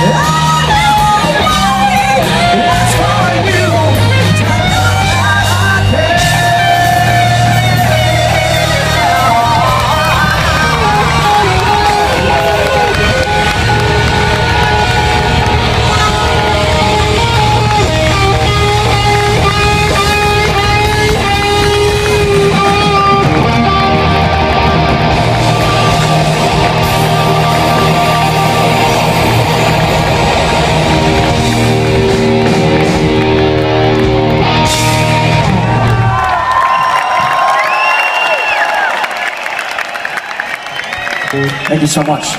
네? Thank you so much.